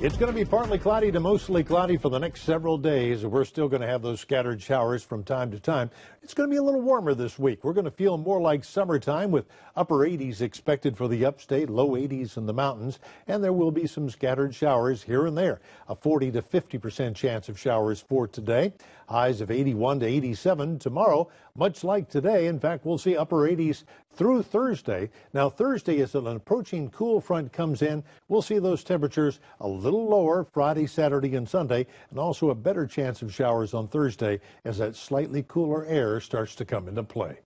It's going to be partly cloudy to mostly cloudy for the next several days. We're still going to have those scattered showers from time to time. It's going to be a little warmer this week. We're going to feel more like summertime with upper 80s expected for the upstate, low 80s in the mountains, and there will be some scattered showers here and there. A 40 to 50 percent chance of showers for today. Highs of 81 to 87 tomorrow, much like today. In fact, we'll see upper 80s through Thursday. Now, Thursday, as an approaching cool front comes in, we'll see those temperatures a little lower Friday, Saturday, and Sunday, and also a better chance of showers on Thursday as that slightly cooler air starts to come into play.